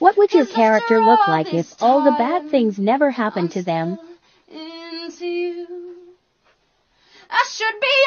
What would your character look like if all the bad things never happened to them? I should be